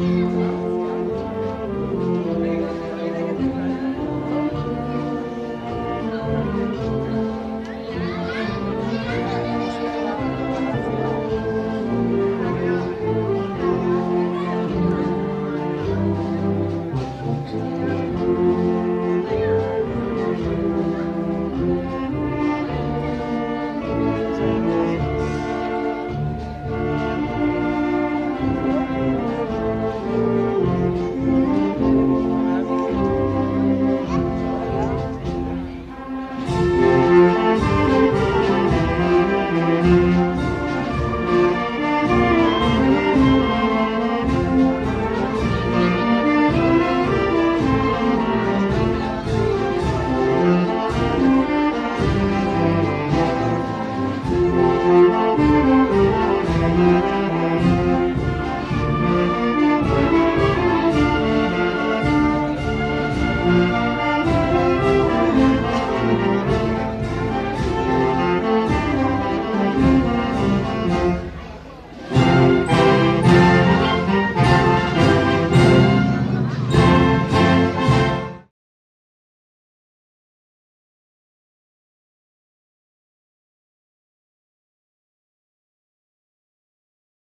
you.